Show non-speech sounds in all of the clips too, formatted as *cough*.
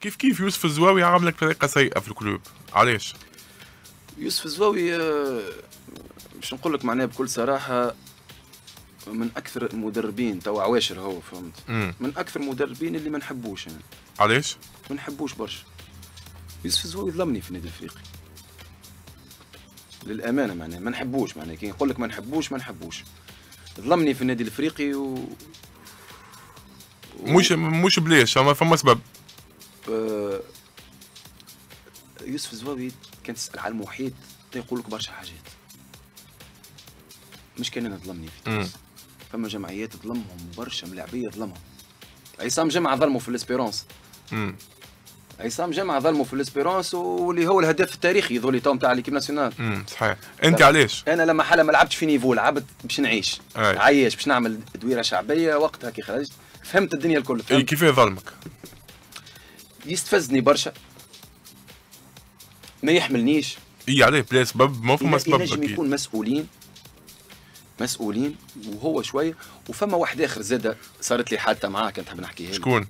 كيف كيف يوسف الزواوي عامل لك طريقه سيئة في ال club علاش؟ يوسف الزواوي آه، باش نقول لك معناها بكل صراحة من أكثر المدربين تو عواشر هو فهمت؟ امم من أكثر المدربين اللي ما نحبوش يعني علاش؟ ما نحبوش برشا. يوسف الزواوي ظلمني في النادي الإفريقي. للأمانة معناها ما نحبوش معناها. كي نقول لك ما نحبوش ما نحبوش. ظلمني في النادي الإفريقي و و- مش مش بليش أما فما سبب. يوسف الزواوي كان تسأل على المحيط يقول لك برشا حاجات. مش كان أنا ظلمني في. تونس. فما جمعيات ظلمهم برشا ملاعبية ظلمهم. عصام جمعة ظلموا في الإسبيرونس. عصام جمعة ظلموا في الإسبيرونس واللي هو الهداف التاريخي ذولي توم تاع ليكيب ناسيونال. صحيح. أنت علاش؟ أنا لما حاله ما لعبتش في نيفو لعبت باش نعيش. أي. عايش باش نعمل دويرة شعبية وقتها كي خرجت فهمت الدنيا الكل. فهمت كيف يظلمك يستفزني برشا. ما يحملنيش. اي عليه بلا سبب ما فما سبب ينجم يكون مسؤولين. مسؤولين وهو شوية وفما واحد آخر زاد صارت لي حادثة معاه كنت حاب نحكيها. شكون؟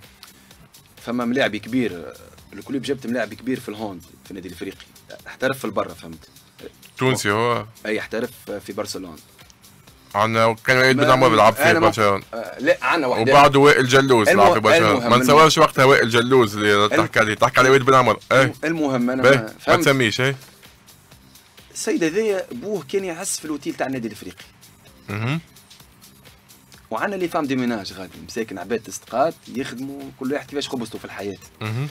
فما ملاعب كبير الكلوب جبت ملاعب كبير في الهوند في النادي الإفريقي. احترف في البرا فهمت؟ تونسي هو؟ أي احترف في برشلونة. عندنا كان وائل بن ما- عمر يلعب في ما- برشلونه آه، لا عنا واحد وبعده وائل جلوز المه- لعب في برشلونه ما نتصورش وقتها وائل جلوز اللي تحكي عليه تحكي على وائل بن عمر إيه؟ المهم أنا ما ما فهمت. تسميش إيه؟ السيد هذايا بوه كان يعس في الاوتيل تاع النادي الإفريقي. مهم. وعندنا لي فام دي ميناج غادي مساكن عباد تستقات يخدموا كل واحد كيفاش خبزته في الحياة. مهم.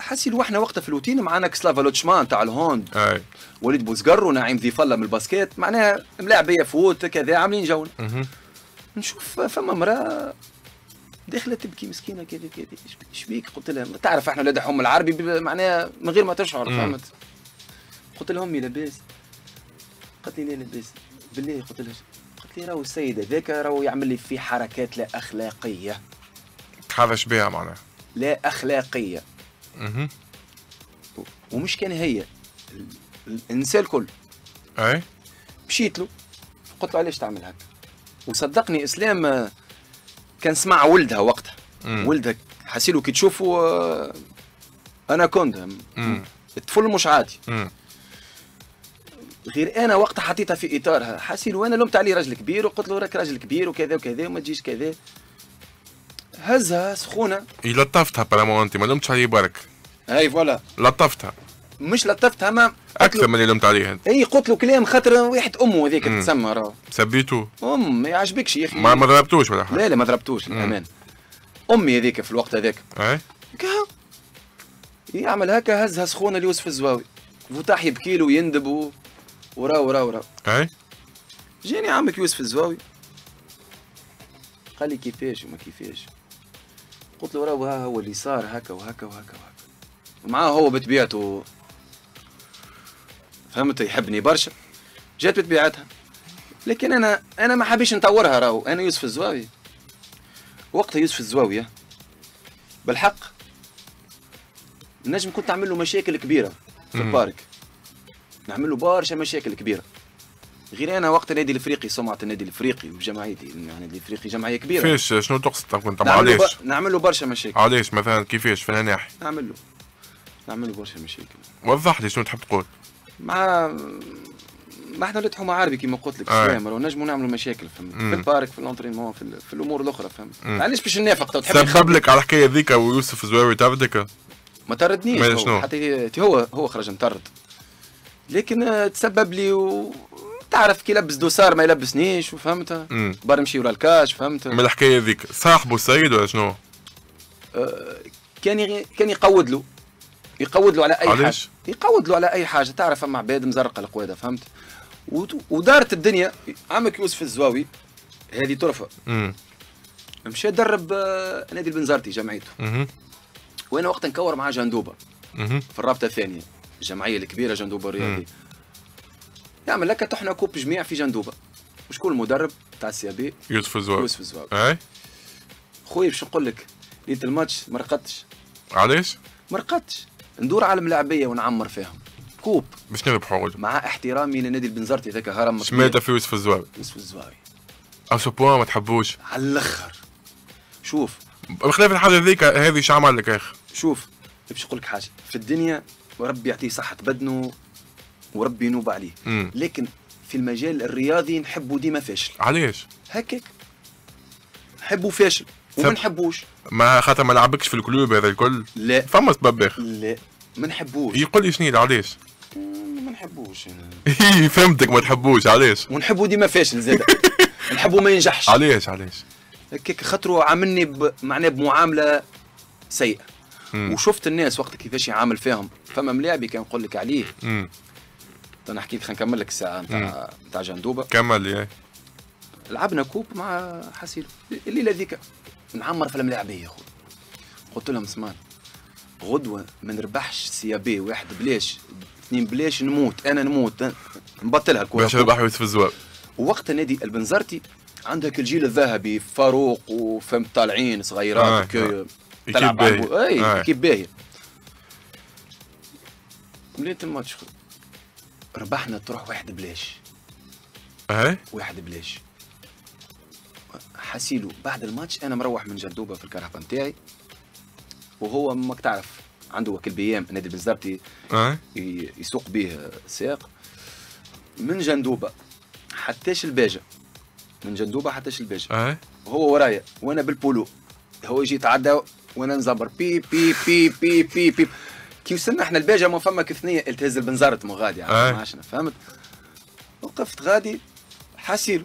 حاسين وإحنا وقتها في الاوتيل معانا كسلافا لوتشمان تاع الهوند. اي وليد بوزقر ونعيم ذي فله من ال basket معناها ملاعبيه foot كذا عاملين مهم. نشوف فما مراه داخلة تبكي مسكينة كذا كذا. إيش- إيش بيك؟ قلت لها تعرف إحنا ولاد حم العربي معناها من غير ما تشعر. فهمت؟ قلت لها امي لاباس قالت لي لا لاباس بالله قلت لها قلت لي راهو السيد هذاك راهو يعمل لي في حركات لا أخلاقية. تحرش بها معناها. لا أخلاقية. مهم. ومش كان هي. الإنسان الكل. أي. مشيت له قلت له علاش تعمل هكا؟ وصدقني إسلام آه، كان سمع ولدها وقتها. مم. ولدها حسيلو كي تشوفه آه، أنا كنت. الطفل مش عادي. مم. غير أنا وقتها حطيتها في اطارها حسيلو أنا لومت عليه راجل كبير وقلت له راك راجل كبير وكذا وكذا وما تجيش كذا. هزها سخونة. إي لطفتها بلا أنت ما لمتش عليه برك. هاي voilà. لطفتها. مش لطفتها ما قلت أكثر من اللي لمت عليه أنت. اي قلت له كلام خاطر واحد أمه هذيك. تسمى راه سبيته أم ما يعجبكش يا أخي. ما ما ضربتوش ولا حاجة. لا لا ما ضربتوش للأمان. أمي هذيك في الوقت هذاك. اي يعمل هكا هزها سخونه ليوسف الزواوي. فتح يبكي له ويندب و... ورا ورا ورا اي جاني عمك يوسف الزواوي. قال لي كيفاش وما كيفاش؟ قلت له راهو هو اللي صار هكا وهكا وهكا وهكا. معاه هو بطبيعته فهمت يحبني برشا. جات بطبيعتها. لكن أنا أنا ما حبيش نطورها راهو. أنا يوسف الزواوي. وقتها يوسف الزواوي بالحق نجم كنت اعمل له مشاكل كبيرة في. ال parc. نعمل له برشا مشاكل كبيرة. غير أنا وقت النادي الإفريقي سمعه النادي الإفريقي وجمعيتي يعني النادي الإفريقي جمعية كبيرة. كيفاش؟ شنو تقصد؟ كنت علاش. نعمل له برشا مشاكل. علاش؟ مثلا كيفاش؟ في ناحية نعمل له. نعمل له برشا مشاكل. وضح لي شنو تحب تقول. مع ما إحنا ولاد حومه عربي كما قلت لك آه. سلام راه نجموا نعملوا مشاكل فهمت. في ال parc في ال entraînement في, في الأمور الأخرى فهمت. علاش باش ننافق تو تحب سبب لك على الحكاية ذيك ويوسف زواوي تردك ما طردنيش ما؟ حتى هو هو خرج مطرد لكن آه، تسبب لي و... تعرف كي يلبس دوسار ما يلبسنيش وفهمت بار نمشي ورا الكاش فهمت من الحكاية ذيك صاحبه السيد ولا شنو؟ كان يغي... كان يقود له يقود له على أي علاش؟ حاجة يقود له على أي حاجة. تعرف أما عباد مزرقه القواده فهمت؟ ود- ودارت الدنيا. عمك يوسف الزواوي هذه طرفة. امم مشى درب آه، نادي البنزرتي جمعيته وأنا وقت نكور مع جندوبة. في الرابطة الثانية. الجمعية الكبيرة جندوبة الرياضي. يعمل لك طحنا coupe جميع في جندوبة. وشكون المدرب؟ تاع ال CAB. يوسف الزواوي. يوسف الزواوي. أي. خويا باش نقول لك ليله الماتش ما رقدتش علاش؟ ما رقدتش ندور على الملاعبيه ونعمر فيهم كوب. باش نربحوا مع احترامي لنادي البنزرتي ذاك هرم سميتها في يوسف الزواوي يوسف الزواوي à ce point ما تحبوش. على الأخر. شوف. بخلاف الحاجة ذيك هذه شو عمل لك يا أخي؟ شوف. باش نقول لك حاجة. في الدنيا وربي يعطيه صحة بدنه وربي ينوب عليه. امم لكن في المجال الرياضي نحبه ديما فاشل. علاش؟ هكاك. نحبه فاشل. وما نحبوش. ما خاطر ما لعبكش في ال club هذا الكل؟ لا. فما سبب اخر لا. ما نحبوش. يقول لي شنو علاش؟ ما نحبوش. *laughs* أنا. فهمتك ما تحبوش علاش؟ ونحبه ديما فاشل زاد *laughs* نحبه ما ينجحش. علاش علاش؟ هكاك خاطرو عاملني ب... معناه بمعاملة سيئة. مم. وشفت الناس وقت كيفاش يعامل فيهم. فما ملاعبي كان نقول لك عليه. امم أنا حكيت خلينا نكمل لك الساعة نتاع نتاع جندوبة. كمل يا لعبنا كوب مع حسيل الليلة ذيك نعمر في الملاعبيه يا خويا قلت لهم اسمان غدوة ما نربحش CAB واحد بلاش اثنين بلاش نموت أنا نموت نبطلها الكورة. باش ربح يوسف الزواوي. وقت نادي البنزرتي عندك الجيل الذهبي فاروق وفهمت طالعين آه، صغيرات آه. هكا كيف تلعب اي آه. كيف باهي. مليت الماتش. ربحنا تروح واحد بلاش أهي؟ واحد بلاش حسيلو بعد الماتش أنا مروح من جندوبة في الكرهبه نتاعي وهو ماك تعرف عنده وكيل بيام نادي بنزرتي ي- يسوق به ساق من جندوبة حتىش الباجة. من جندوبة حتىش الباجة. اهي وهو ورايا وأنا بالبولو. هو يجي يتعدى وأنا نزبر بي بي بي بي بي بي كي وصلنا إحنا الباجة ما فما كثنيه التهز البنزرت مو غادي. يعني ما عشنا فهمت وقفت غادي حاسيل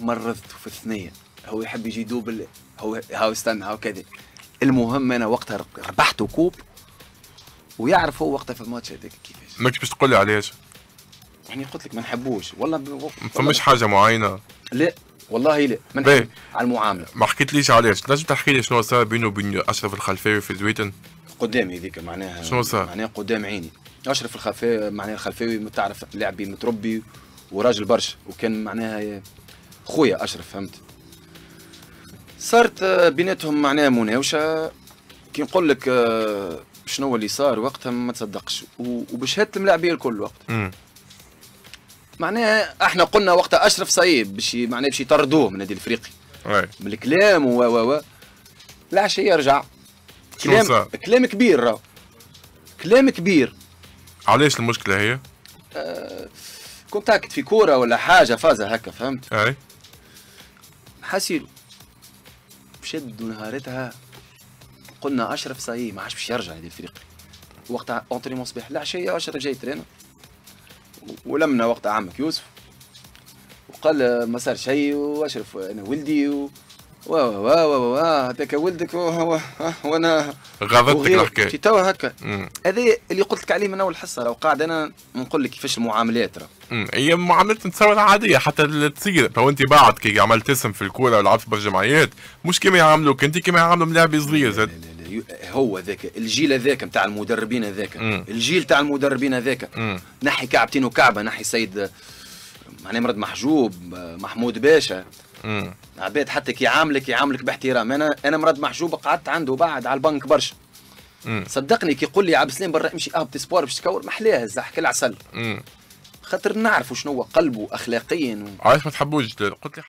مرضت في الثنيه هو يحب يجي يدوب ال- هو هاو استنى هاو كذا المهم أنا وقتها ربحت كوب ويعرف هو وقتها في الماتش هذاك كيفاش. ماكش باش تقول لي علاش؟ يعني قلت لك ما نحبوش. والله. ما فماش حاجة معينة. لا والله لا ما على المعاملة. ما حكيتليش علاش. تنجم تحكي لي شنو صار بينه وبين أشرف الخلفاوي في زويتن قدامي ذيك معناها. شنو صار؟ معناها قدام عيني. أشرف الخلفاوي معناها الخلفاوي تعرف لاعبي متربي وراجل برشا. وكان معناها خويا أشرف فهمت؟ صارت آه، بيناتهم معناها مناوشة. كي نقول لك آه، شنو اللي صار وقتها ما تصدقش. وبشهاده الملاعبيه الكل وقت معناها إحنا قلنا وقتها أشرف صعيب باش معناها باش يطردوه من النادي الإفريقي. اي من الكلام و و و العشية رجع كلام صار؟ كلام كبير راهو كلام كبير. علاش المشكلة هي؟ contact في كورة ولا حاجة فازة هكا فهمت؟ أي. حاسيل شدوا نهارتها. قلنا أشرف صاي ما عادش باش يرجع هذه الفريق. وقتها entraînement صباح العشيه أشرف جاي ترينا ولمنا وقتها عمك يوسف. وقال ما صار شيء وأشرف أنا ولدي و و و و و و هذاك ولدك وأنا غضبتك. الحكاية توا هكا. هذا اللي قلت لك عليه من أول حصة راه قاعد أنا نقول لك كيفاش المعاملات راه. هي معاملات نتصور عاديه حتى تصير تو أنت بعد كي عملت اسم في الكورة ولعبت في بالجمعيات مش كيما يعاملوك أنت كيما يعاملوا ملاعب صغير. زاد هو ذاك الجيل هذاك نتاع المدربين هذاك. الجيل تاع المدربين هذاك نحي كعبتين وكعبه نحي سيد معناه مرض محجوب محمود باشا. عباد حتى كي يعاملك يعاملك باحترام. أنا أنا مرض محجوب قعدت عنده بعد على البنك برشا. صدقني كي يقول لي عبد السلام برا امشي ابت سبور باش تكور محلاه زحك العسل. خاطر نعرفوا شنو هو قلبه اخلاقيا و... علاش ما تحبوش؟ قلت لي